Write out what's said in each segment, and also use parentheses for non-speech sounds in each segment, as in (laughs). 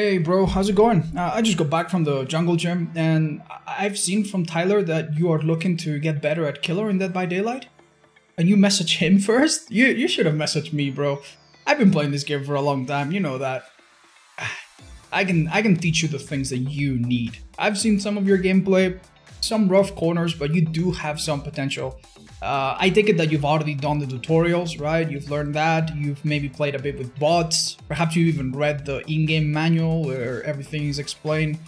Hey bro, how's it going? Uh, I just got back from the jungle gym and I've seen from Tyler that you are looking to get better at killer in Dead by Daylight. And you message him (laughs) first? You you should have messaged me, bro. I've been playing this game for a long time, you know that. (sighs) I can I can teach you the things that you need. I've seen some of your gameplay, some rough corners, but you do have some potential. Uh, I take it that you've already done the tutorials, right? You've learned that. You've maybe played a bit with bots. Perhaps you even read the in-game manual where everything is explained.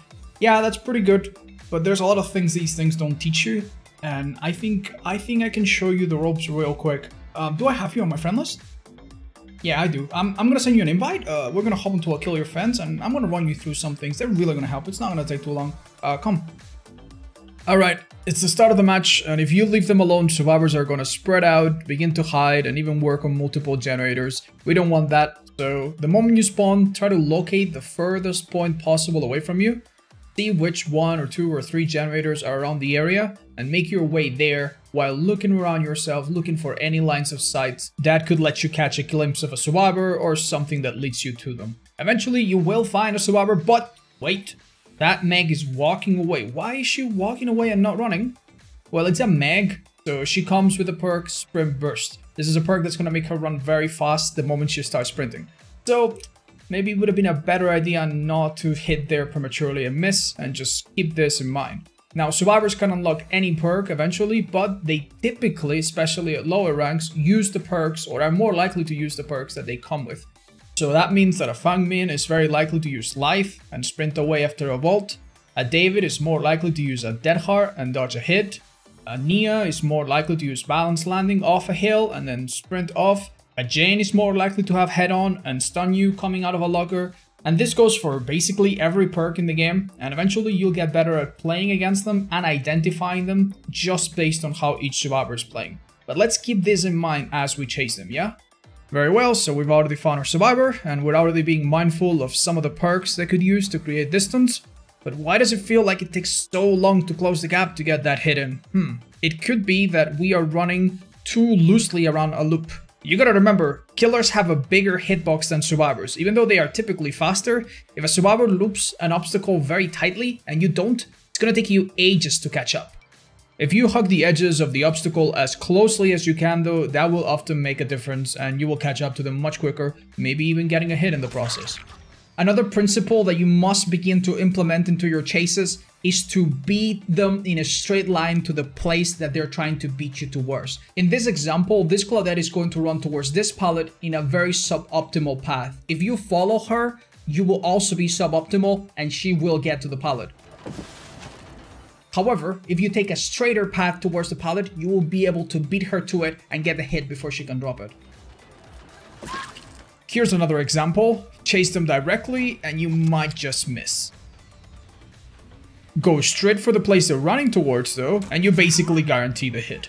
Yeah, that's pretty good. But there's a lot of things these things don't teach you, and I think I think I can show you the ropes real quick. Um, do I have you on my friend list? Yeah, I do. I'm, I'm gonna send you an invite. Uh, we're gonna hop into a kill your friends, and I'm gonna run you through some things. They're really gonna help. It's not gonna take too long. Uh, come. All right, it's the start of the match, and if you leave them alone, survivors are gonna spread out, begin to hide, and even work on multiple generators. We don't want that. So the moment you spawn, try to locate the furthest point possible away from you. See which one or two or three generators are around the area, and make your way there while looking around yourself, looking for any lines of sight that could let you catch a glimpse of a survivor or something that leads you to them. Eventually, you will find a survivor, but wait, that Meg is walking away. Why is she walking away and not running? Well, it's a Meg, so she comes with the perk Sprint Burst. This is a perk that's gonna make her run very fast the moment she starts sprinting. So, maybe it would have been a better idea not to hit there prematurely and miss, and just keep this in mind. Now, survivors can unlock any perk eventually, but they typically, especially at lower ranks, use the perks or are more likely to use the perks that they come with. So that means that a Feng Min is very likely to use Lithe and sprint away after a vault. A David is more likely to use a Dead Hard and dodge a hit. A Nea is more likely to use Balanced Landing off a hill and then sprint off. A Jane is more likely to have Head On and stun you coming out of a locker. And this goes for basically every perk in the game, and eventually you'll get better at playing against them and identifying them just based on how each survivor is playing. But let's keep this in mind as we chase them, yeah? Very well, so we've already found our survivor, and we're already being mindful of some of the perks they could use to create distance. But why does it feel like it takes so long to close the gap to get that hidden? Hmm. It could be that we are running too loosely around a loop. You gotta remember, killers have a bigger hitbox than survivors. Even though they are typically faster, if a survivor loops an obstacle very tightly and you don't, it's gonna take you ages to catch up. If you hug the edges of the obstacle as closely as you can though, that will often make a difference and you will catch up to them much quicker, maybe even getting a hit in the process. Another principle that you must begin to implement into your chases is to beat them in a straight line to the place that they're trying to beat you towards. In this example, this Claudette is going to run towards this pallet in a very suboptimal path. If you follow her, you will also be suboptimal and she will get to the pallet. However, if you take a straighter path towards the pallet, you will be able to beat her to it and get the hit before she can drop it. Here's another example. Chase them directly and you might just miss. Go straight for the place they're running towards though, and you basically guarantee the hit.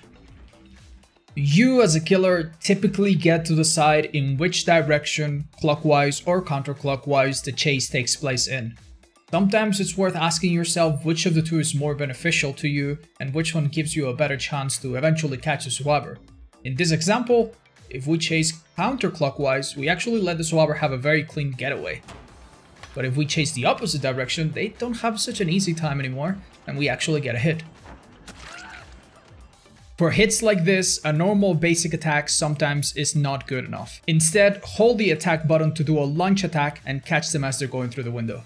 You as a killer typically get to decide in which direction, clockwise or counterclockwise, the chase takes place in. Sometimes it's worth asking yourself which of the two is more beneficial to you and which one gives you a better chance to eventually catch the Swabber. In this example, if we chase counterclockwise, we actually let the Swabber have a very clean getaway. But if we chase the opposite direction, they don't have such an easy time anymore, and we actually get a hit. For hits like this, a normal basic attack sometimes is not good enough. Instead, hold the attack button to do a lunge attack and catch them as they're going through the window.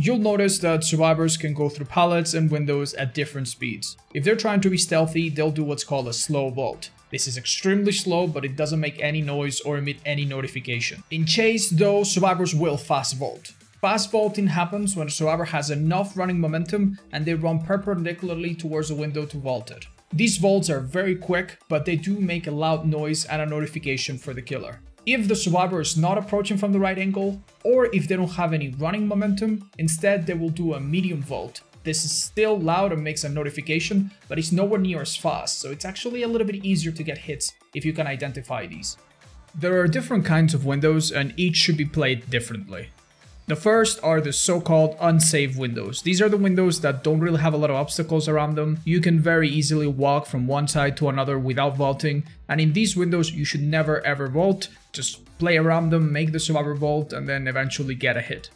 You'll notice that survivors can go through pallets and windows at different speeds. If they're trying to be stealthy, they'll do what's called a slow vault. This is extremely slow, but it doesn't make any noise or emit any notification. In Chase, though, survivors will fast vault. Fast vaulting happens when a survivor has enough running momentum and they run perpendicularly towards the window to vault it. These vaults are very quick, but they do make a loud noise and a notification for the killer. If the survivor is not approaching from the right angle, or if they don't have any running momentum, instead they will do a medium vault. This is still loud and makes a notification, but it's nowhere near as fast, so it's actually a little bit easier to get hits if you can identify these. There are different kinds of windows and each should be played differently. The first are the so-called unsafe windows. These are the windows that don't really have a lot of obstacles around them. You can very easily walk from one side to another without vaulting, and in these windows you should never ever vault, just play around them, make the survivor vault, and then eventually get a hit.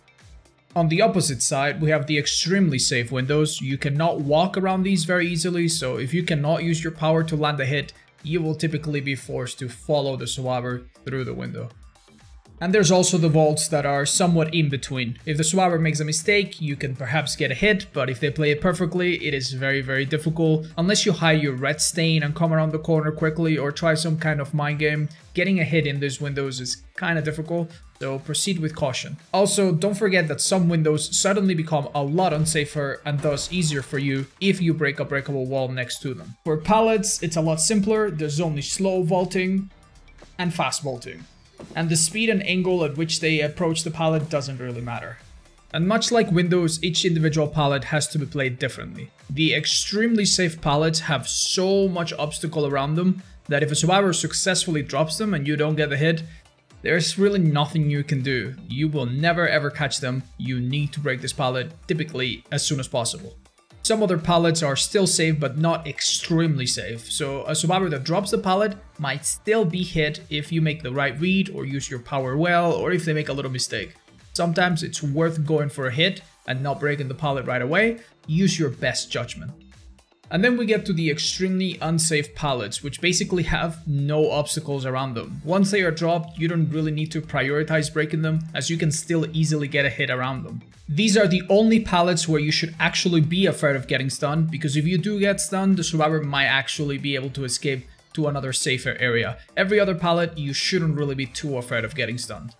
On the opposite side, we have the extremely safe windows. You cannot walk around these very easily, so if you cannot use your power to land a hit, you will typically be forced to follow the swabber through the window. And there's also the vaults that are somewhat in between. If the swabber makes a mistake, you can perhaps get a hit, but if they play it perfectly, it is very, very difficult. Unless you hide your red stain and come around the corner quickly or try some kind of mind game, getting a hit in these windows is kind of difficult, so proceed with caution. Also, don't forget that some windows suddenly become a lot unsafer and thus easier for you if you break a breakable wall next to them. For pallets, it's a lot simpler, there's only slow vaulting and fast vaulting and the speed and angle at which they approach the pallet doesn't really matter. And much like Windows, each individual pallet has to be played differently. The extremely safe pallets have so much obstacle around them that if a survivor successfully drops them and you don't get the hit, there's really nothing you can do. You will never ever catch them. You need to break this pallet typically as soon as possible. Some other pallets are still safe but not extremely safe, so a survivor that drops the pallet might still be hit if you make the right read or use your power well or if they make a little mistake. Sometimes it's worth going for a hit and not breaking the pallet right away, use your best judgment. And then we get to the extremely unsafe pallets, which basically have no obstacles around them. Once they are dropped, you don't really need to prioritize breaking them, as you can still easily get a hit around them. These are the only pallets where you should actually be afraid of getting stunned, because if you do get stunned, the survivor might actually be able to escape to another safer area. Every other pallet, you shouldn't really be too afraid of getting stunned.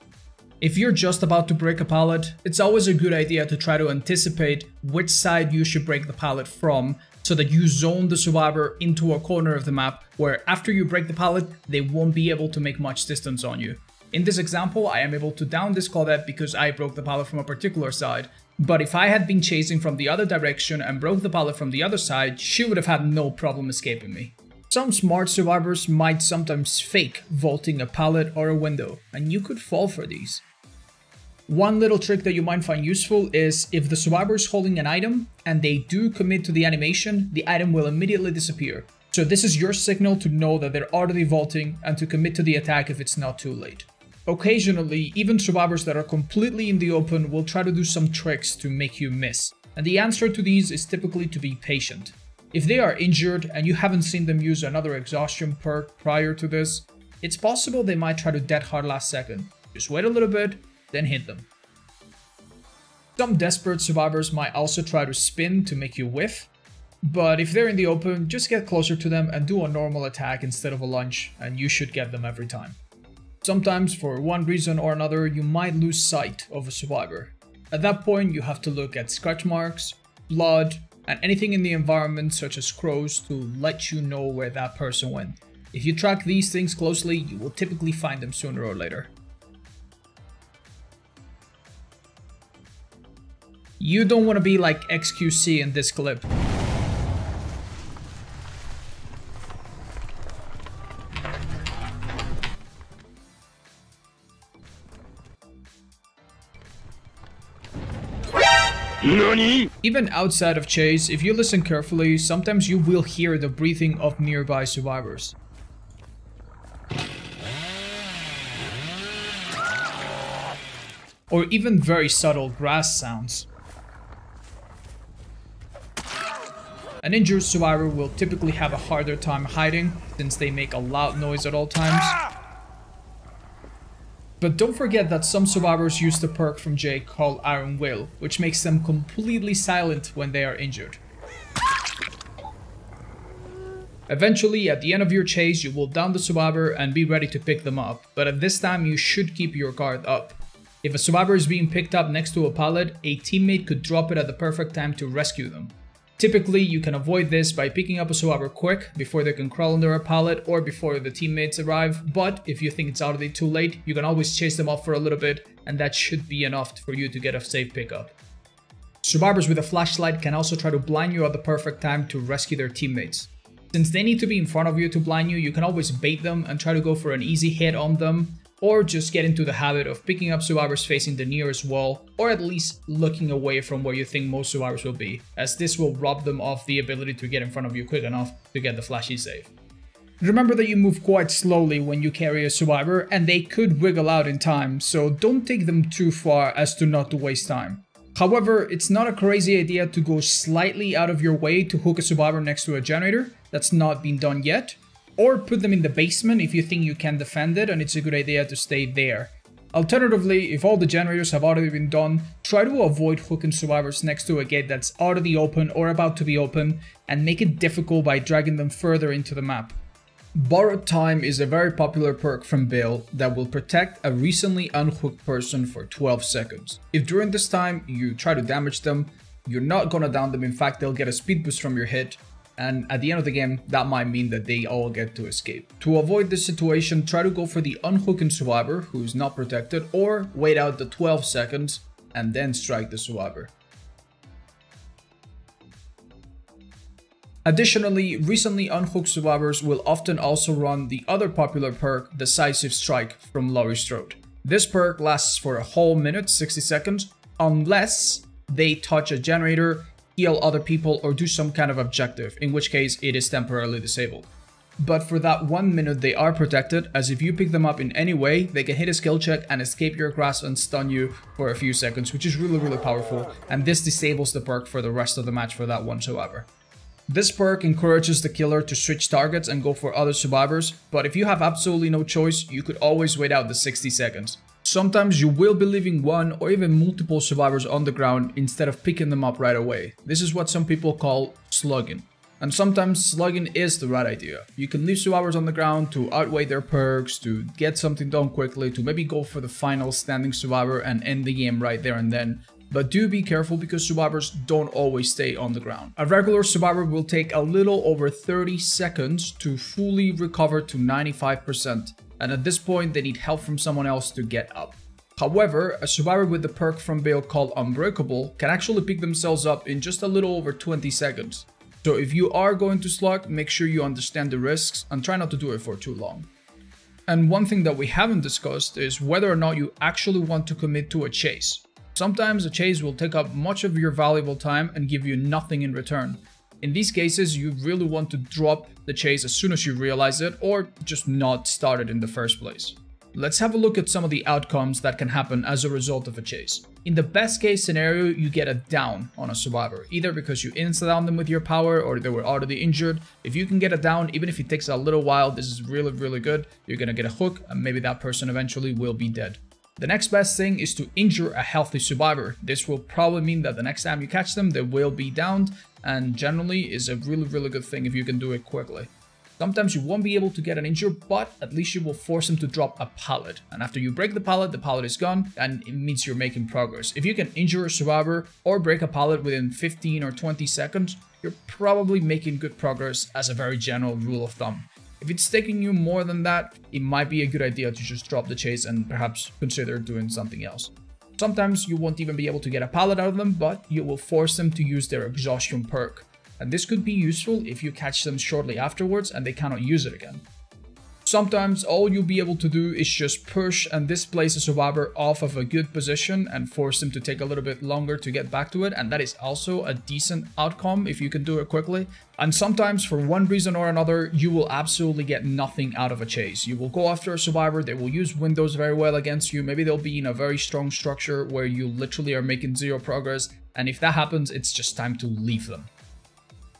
If you're just about to break a pallet, it's always a good idea to try to anticipate which side you should break the pallet from so that you zone the survivor into a corner of the map where after you break the pallet, they won't be able to make much distance on you. In this example, I am able to down this Claudette because I broke the pallet from a particular side, but if I had been chasing from the other direction and broke the pallet from the other side, she would have had no problem escaping me. Some smart survivors might sometimes fake vaulting a pallet or a window, and you could fall for these. One little trick that you might find useful is if the survivor is holding an item and they do commit to the animation, the item will immediately disappear. So this is your signal to know that they're already vaulting and to commit to the attack if it's not too late. Occasionally, even survivors that are completely in the open will try to do some tricks to make you miss. And the answer to these is typically to be patient. If they are injured and you haven't seen them use another exhaustion perk prior to this, it's possible they might try to dead hard last second. Just wait a little bit, then hit them. Some desperate survivors might also try to spin to make you whiff, but if they're in the open, just get closer to them and do a normal attack instead of a lunge, and you should get them every time. Sometimes, for one reason or another, you might lose sight of a survivor. At that point, you have to look at scratch marks, blood, and anything in the environment such as crows to let you know where that person went. If you track these things closely, you will typically find them sooner or later. You don't want to be like XQC in this clip. NANI? Even outside of Chase, if you listen carefully, sometimes you will hear the breathing of nearby survivors. Or even very subtle grass sounds. An injured survivor will typically have a harder time hiding since they make a loud noise at all times. But don't forget that some survivors use the perk from Jake called Iron Will, which makes them completely silent when they are injured. Eventually, at the end of your chase, you will down the survivor and be ready to pick them up, but at this time you should keep your guard up. If a survivor is being picked up next to a pallet, a teammate could drop it at the perfect time to rescue them. Typically, you can avoid this by picking up a survivor quick before they can crawl under a pallet or before the teammates arrive, but if you think it's already too late, you can always chase them off for a little bit and that should be enough for you to get a safe pickup. Survivors with a flashlight can also try to blind you at the perfect time to rescue their teammates. Since they need to be in front of you to blind you, you can always bait them and try to go for an easy hit on them or just get into the habit of picking up survivors facing the nearest wall, or at least looking away from where you think most survivors will be, as this will rob them of the ability to get in front of you quick enough to get the flashy save. Remember that you move quite slowly when you carry a survivor, and they could wiggle out in time, so don't take them too far as to not to waste time. However, it's not a crazy idea to go slightly out of your way to hook a survivor next to a generator. That's not been done yet. Or put them in the basement if you think you can defend it and it's a good idea to stay there. Alternatively, if all the generators have already been done, try to avoid hooking survivors next to a gate that's already open or about to be open, and make it difficult by dragging them further into the map. Borrowed Time is a very popular perk from Bale that will protect a recently unhooked person for 12 seconds. If during this time you try to damage them, you're not gonna down them, in fact they'll get a speed boost from your hit, and at the end of the game, that might mean that they all get to escape. To avoid this situation, try to go for the unhooking survivor who's not protected, or wait out the 12 seconds and then strike the survivor. Additionally, recently unhooked survivors will often also run the other popular perk, Decisive Strike from Laurie Strode. This perk lasts for a whole minute, 60 seconds, unless they touch a generator heal other people, or do some kind of objective, in which case it is temporarily disabled. But for that one minute they are protected, as if you pick them up in any way, they can hit a skill check and escape your grasp and stun you for a few seconds, which is really really powerful, and this disables the perk for the rest of the match for that one whatsoever. This perk encourages the killer to switch targets and go for other survivors, but if you have absolutely no choice, you could always wait out the 60 seconds. Sometimes you will be leaving one or even multiple survivors on the ground instead of picking them up right away. This is what some people call slugging. And sometimes slugging is the right idea. You can leave survivors on the ground to outweigh their perks, to get something done quickly, to maybe go for the final standing survivor and end the game right there and then. But do be careful because survivors don't always stay on the ground. A regular survivor will take a little over 30 seconds to fully recover to 95% and at this point they need help from someone else to get up. However, a survivor with the perk from Bale called Unbreakable can actually pick themselves up in just a little over 20 seconds. So if you are going to slug, make sure you understand the risks and try not to do it for too long. And one thing that we haven't discussed is whether or not you actually want to commit to a chase. Sometimes a chase will take up much of your valuable time and give you nothing in return. In these cases, you really want to drop the chase as soon as you realize it or just not start it in the first place. Let's have a look at some of the outcomes that can happen as a result of a chase. In the best case scenario, you get a down on a survivor, either because you insta-down them with your power or they were already injured. If you can get a down, even if it takes a little while, this is really, really good. You're gonna get a hook and maybe that person eventually will be dead. The next best thing is to injure a healthy survivor. This will probably mean that the next time you catch them, they will be downed and generally is a really, really good thing if you can do it quickly. Sometimes you won't be able to get an injure, but at least you will force him to drop a pallet. And after you break the pallet, the pallet is gone, and it means you're making progress. If you can injure a survivor or break a pallet within 15 or 20 seconds, you're probably making good progress as a very general rule of thumb. If it's taking you more than that, it might be a good idea to just drop the chase and perhaps consider doing something else. Sometimes you won't even be able to get a pallet out of them, but you will force them to use their exhaustion perk. And this could be useful if you catch them shortly afterwards and they cannot use it again. Sometimes all you'll be able to do is just push and displace a survivor off of a good position and force them to take a little bit longer to get back to it and that is also a decent outcome if you can do it quickly. And sometimes for one reason or another you will absolutely get nothing out of a chase. You will go after a survivor, they will use windows very well against you, maybe they'll be in a very strong structure where you literally are making zero progress and if that happens it's just time to leave them.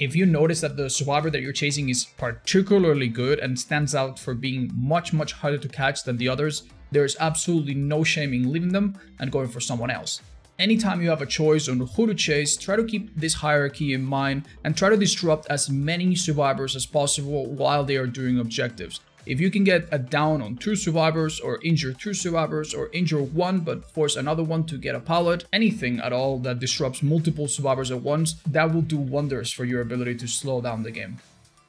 If you notice that the survivor that you're chasing is particularly good and stands out for being much much harder to catch than the others, there's absolutely no shame in leaving them and going for someone else. Anytime you have a choice on who to chase, try to keep this hierarchy in mind and try to disrupt as many survivors as possible while they are doing objectives. If you can get a down on two survivors or injure two survivors or injure one but force another one to get a pallet, anything at all that disrupts multiple survivors at once, that will do wonders for your ability to slow down the game.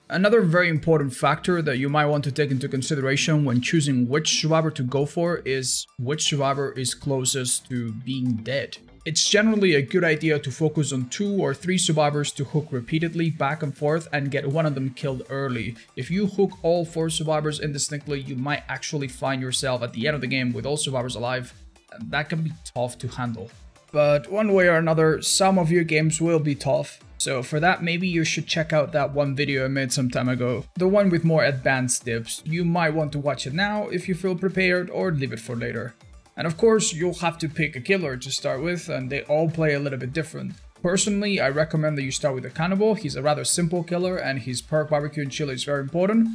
Another very important factor that you might want to take into consideration when choosing which survivor to go for is which survivor is closest to being dead. It's generally a good idea to focus on two or three survivors to hook repeatedly back and forth and get one of them killed early. If you hook all four survivors indistinctly, you might actually find yourself at the end of the game with all survivors alive, and that can be tough to handle. But one way or another, some of your games will be tough, so for that maybe you should check out that one video I made some time ago, the one with more advanced tips. You might want to watch it now if you feel prepared or leave it for later. And of course, you'll have to pick a killer to start with, and they all play a little bit different. Personally, I recommend that you start with a cannibal. He's a rather simple killer, and his perk barbecue and chili is very important.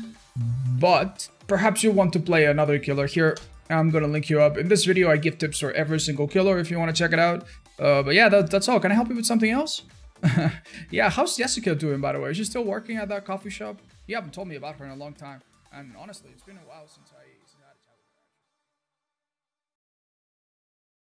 But perhaps you'll want to play another killer here. I'm gonna link you up. In this video, I give tips for every single killer if you want to check it out. Uh, but yeah, that, that's all. Can I help you with something else? (laughs) yeah, how's Jessica doing, by the way? Is she still working at that coffee shop? You haven't told me about her in a long time. And honestly, it's been a while since I...